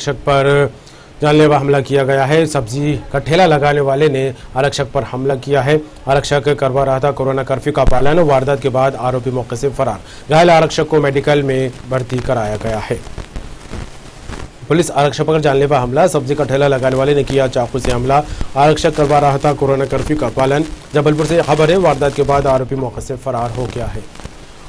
आरक्षक पर जानलेवा हमला किया गया है। सब्ज़ी का ठेला लगाने वाले ने आरक्षक पर हमला किया है। आरक्षक करवा रहा था कोरोना कर्फ्यू का पालन। वारदात के बाद आरोपी मौके से फरार। घायल आरक्षक को मेडिकल में भर्ती कराया गया है। पुलिस आरक्षक पर जानलेवा हमला, सब्ज़ी का ठेला लगाने वाले ने किया चाकू से हमला। आरक्षक करवा रहा था कोरोना कर्फ्यू का पालन। जबलपुर से खबर है, वारदात के बाद आरोपी मौके से फरार हो गया है।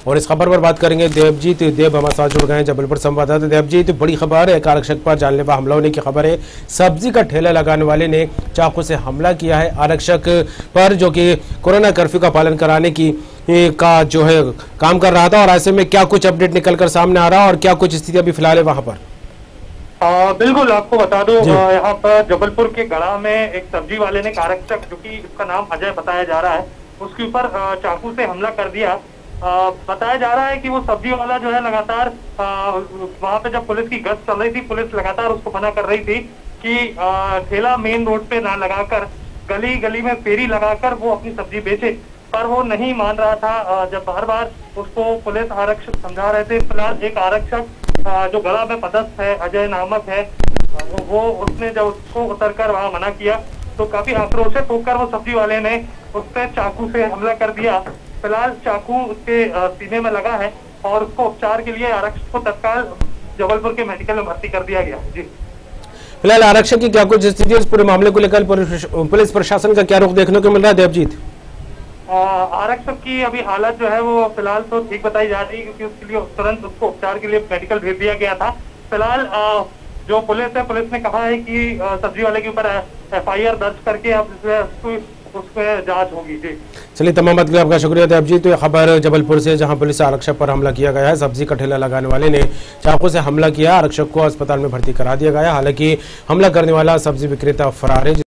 और इस खबर पर बात करेंगे देवजीत। देव हमारे साथ जुड़ गए हैं जबलपुर संवाददाता देवजीत। बड़ी खबर है एक आरक्षक पर जानलेवा हमला होने की खबर है सब्ज़ी का ठेला लगाने वाले ने चाकू से हमला किया है। आरक्षक पर जो कि कोरोना कर्फ्यू का पालन कराने की का जो है काम कर रहा था और ऐसे में क्या कुछ अपडेट निकल कर सामने आ रहा है और क्या कुछ स्थिति अभी फ़िलहाल है वहाँ पर? आ, बिल्कुल आपको बता दो यहाँ पर जबलपुर के गढ़ा में एक सब्ज़ी वाले ने आरक्षक जो कि उसका नाम अजय बताया जा रहा है उसके ऊपर चाकू से हमला कर दिया। बताया जा रहा है कि वो सब्ज़ी वाला जो है लगातार वहाँ पे जब पुलिस की गश्त चल रही थी, पुलिस लगातार उसको मना कर रही थी कि ठेला मेन रोड पे ना लगाकर, गली गली में फेरी लगाकर वो अपनी सब्ज़ी बेचे। पर वो नहीं मान रहा था जब बार बार उसको पुलिस आरक्षक समझा रहे थे। फ़िलहाल एक आरक्षक जो गला में पदस्थ है, अजय नामक है, वो उसने जब उसको उतर कर वहाँ मना किया तो काफ़ी आक्रोशित होकर वो सब्ज़ी वाले ने उस पर चाकू से हमला कर दिया। फ़िलहाल चाकू उसके सीने में लगा है और उसको उपचार के लिए आरक्षक को तत्काल जबलपुर के मेडिकल में भर्ती कर दिया गया। जी। फ़िलहाल आरक्षक की क्या कुछ स्थिति है? इस पूरे मामले को लेकर पुलिस प्रशासन का क्या रुख देखने को मिल रहा है देवजीत? आरक्षक की अभी हालत जो है वो फ़िलहाल तो ठीक बताई जा रही है क्योंकि उसके लिए तुरंत उसको उपचार के लिए मेडिकल भेज दिया गया था। फ़िलहाल जो पुलिस है पुलिस ने कहा है कि सब्ज़ी वाले के ऊपर एफआईआर दर्ज करके अब जाँच होगी, जी। चलिए, तमाम के लिए आपका शुक्रिया देव जी। तो ये खबर जबलपुर से, जहाँ पुलिस आरक्षक पर हमला किया गया है, सब्ज़ी का ठेला लगाने वाले ने चाकू से हमला किया, आरक्षक को अस्पताल में भर्ती करा दिया गया। हालाँकि हमला करने वाला सब्ज़ी विक्रेता फरार है